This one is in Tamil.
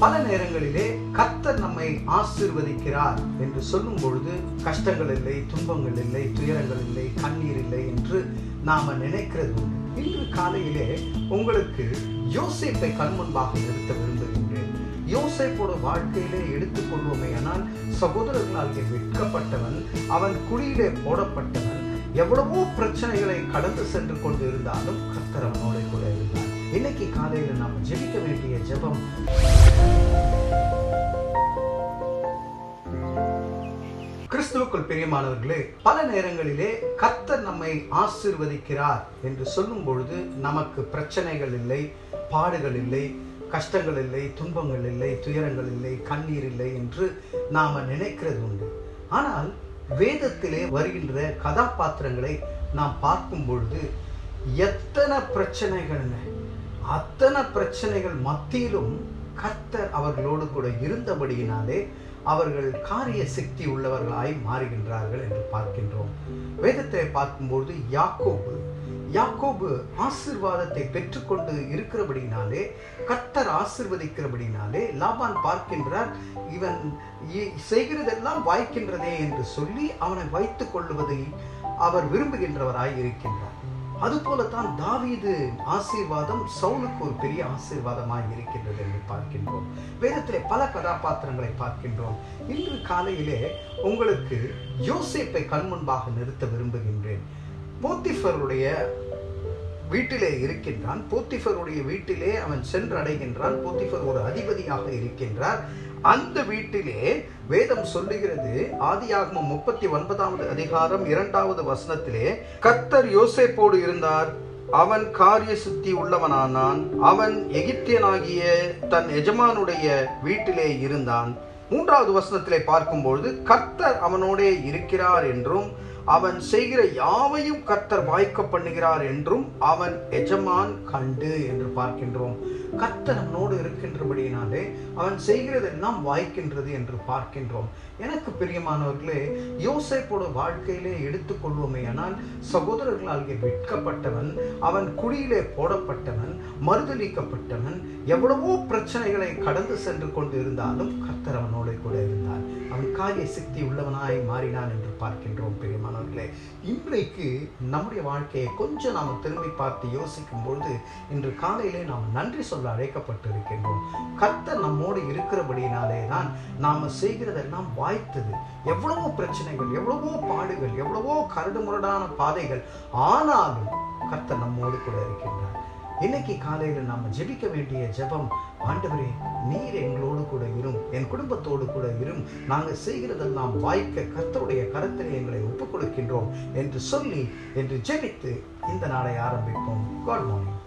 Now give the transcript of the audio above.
பல நேரங்களிலே கர்த்தர் நம்மை ஆசீர்வதிக்கிறார் என்று சொல்லும் பொழுது கஷ்டங்கள் இல்லை துன்பங்கள் இல்லை துயரங்கள் இல்லை கண்ணீர் இல்லை என்று நாம நினைக்கிறது உண்டு. இன்று காலையிலே உங்களுக்கு யோசேப்பை கண்முன்பாக நிறுத்த விரும்புகின்றேன். யோசைப்போட வாழ்க்கையிலே எடுத்துக்கொள்வோமே ஆனால் சகோதரர்களால் விற்கப்பட்டவன் அவன் குழியிலே போடப்பட்டவன் எவ்வளவோ பிரச்சனைகளை கடந்து சென்று கொண்டு இருந்தாலும் கத்தர் அவனோட கூட இருந்தார். இன்னைக்கு காலையில நாம் ஜெபிக்க வேண்டிய ஜெபம். கிறிஸ்துவுக்குள் பிரியமானவர்களே பல நேரங்களிலே கர்த்தர் நம்மை ஆசீர்வதிக்கிறார் என்று சொல்லும் பொழுது நமக்கு பிரச்சனைகள் இல்லை பாடுகள் இல்லை கஷ்டங்கள் இல்லை துன்பங்கள் இல்லை துயரங்கள் இல்லை கண்ணீர் இல்லை என்று நாம நினைக்கிறது உண்டு. ஆனால் வேதத்திலே வருகின்ற கதாபாத்திரங்களை நாம் பார்க்கும் பொழுது எத்தனை பிரச்சனைகள்ங்க. அத்தனை பிரச்சனைகள் மத்தியிலும் கர்த்தர் அவர்களோடு கூட இருந்தபடியினாலே அவர்கள் காரிய சக்தி உள்ளவர்களாய் மாறுகின்றார்கள் என்று பார்க்கின்றோம். வேதத்தை பார்க்கும்போது யாக்கோபு யாக்கோபு ஆசிர்வாதத்தை பெற்றுக்கொண்டு இருக்கிறபடினாலே கர்த்தர் ஆசிர்வதிக்கிறபடினாலே லாபான் பார்க்கின்றார் இவன் இ- செய்கிறதெல்லாம் வாய்க்கின்றதே என்று சொல்லி அவனை வைத்துக் கொள்வதை அவர் விரும்புகின்றவராய் இருக்கின்றார். அதுபோலத்தான் தாவீது ஆசீர்வாதம் சவுலுக்கு ஒரு பெரிய ஆசீர்வாதமாய் இருக்கின்றது என்று பார்க்கின்றோம். வேதத்திலே பல கதாபாத்திரங்களை பார்க்கின்றோம். இன்று காலையிலே உங்களுக்கு யோசேப்பை கண்முன்பாக நிறுத்த விரும்புகின்றேன். போத்திஃபருடைய வீட்டிலே இருக்கின்றான். போத்திஃபருடைய வீட்டிலே அவன் சென்றடைகின்றான். போத்திஃபர் ஒரு அதிபதியாக இருக்கின்றார். அந்த வீட்டிலே வேதம் சொல்லுகிறது ஆதியாகமம் முப்பத்தி ஒன்பதாவது அதிகாரம் இரண்டாவது வசனத்திலே கத்தர் யோசேப்போடு இருந்தார். அவன் காரிய சித்தி உள்ளவனானான். அவன் எகிப்தியனாகிய தன் எஜமானுடைய வீட்டிலே இருந்தான். மூன்றாவது வசனத்திலே பார்க்கும்பொழுது கர்த்தர் அவனோடே இருக்கிறார் என்றும் அவன் செய்கிற யாவையும் கர்த்தர் வாய்க்க பண்ணுகிறார் என்றும் அவன் எஜமான் கண்டு என்று பார்க்கின்றோம். கர்த்தர் அவனோடு இருக்கின்றபடியினாலே அவன் செய்கிறதெல்லாம் வாய்க்கின்றது என்று பார்க்கின்றோம். எனக்கு பிரியமானவர்களே யோசைப்போட வாழ்க்கையிலே எடுத்துக்கொள்வோமே ஆனால் சகோதரர்களால் வெட்கப்பட்டவன் அவன் குழியிலே போடப்பட்டவன் மறுதளிக்கப்பட்டவன் எவ்வளவோ பிரச்சனைகளை கடந்து சென்று கொண்டு இருந்தாலும் கர்த்தர் அவனோடு கூட இருந்தார். அவன் காரிய சக்தி உள்ளவனாய் மாறினான் என்று பார்க்கின்றோம் பிரியமானவர்களே இன்றைக்கு நம்முடைய வாழ்க்கையை கொஞ்சம் நாம் திரும்பி பார்த்து யோசிக்கும் பொழுது இன்று காலையிலே நாம் நன்றி சொல்ல அழைக்கப்பட்டு இருக்கின்றோம் கத்த நம்மோடு இருக்கிறபடினாலே தான் நாம் செய்கிறதெல்லாம் வாய்த்தது. எவ்வளவோ பிரச்சனைகள் எவ்வளவோ பாடுகள் எவ்வளவோ கரடுமுரடான பாதைகள் ஆனாலும் கத்த நம்மோடு கூட இருக்கின்றார். இன்னைக்கு காலையில் நாம் ஜெபிக்க வேண்டிய ஜெபம் ஆண்டவரே நீர் எங்களோடு என் குடும்பத்தோடு கூட இரும். நாங்கள் செய்கிறதெல்லாம் வாய்க்க கர்த்தருடைய கரத்தில் எங்களை ஒப்புக் கொடுக்கின்றோம் என்று சொல்லி என்று ஜெபித்து இந்த நாளை ஆரம்பிப்போம். God morning